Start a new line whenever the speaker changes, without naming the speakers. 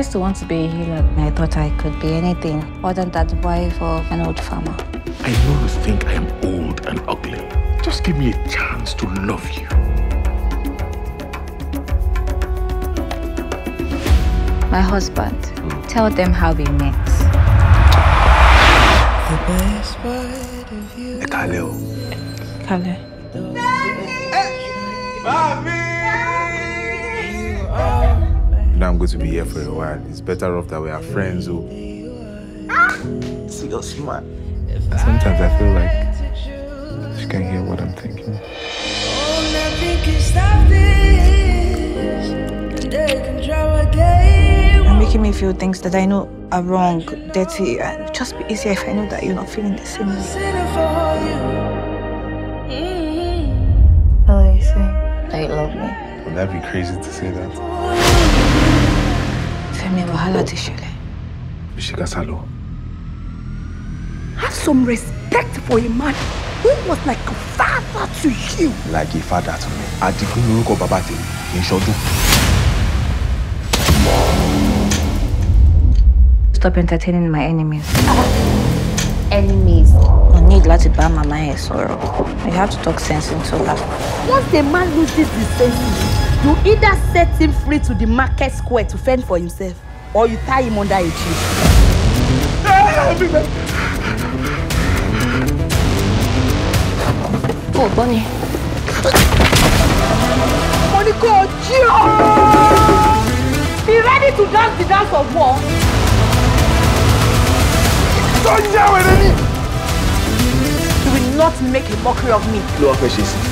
used to want to be a healer. I thought I could be anything other than the wife of an old farmer.
I know you think I am old and ugly. Just give me a chance to love you.
My husband. Tell them how we met.
Ẹ káalẹ́ o.
Kale.
Now I'm going to be here for a while. It's better off that we are friends. Oh. See your smile. Sometimes I feel like she can hear what I'm thinking.
You're making me feel things that I know are wrong, dirty, and it'd just be easier if I know that you're not feeling the same way. What are you mm-hmm. saying? That you love me.
Would that be crazy to say that?
Femi, wahala ti ṣẹlẹ̀.
Bishika Salo.
Have some respect for a man who was like a father to you.
Like a father to me. Adigun lorúkọ bàbá tèmi kì í ṣọdún.
Stop entertaining my enemies.
Enemies.
No need láti bá màmá ẹ̀ sọ̀rọ̀. You have to talk sense into her.
Once a man loses his senses, you either set him free to the market square to fend for himself, or you tie him under a tree.
Oh, Bonnie.
Monica, Be ready to dance the dance of war.
Yá wẹ̀rẹ̀ ni.
You will not make a mockery of me.
Ṣe sí?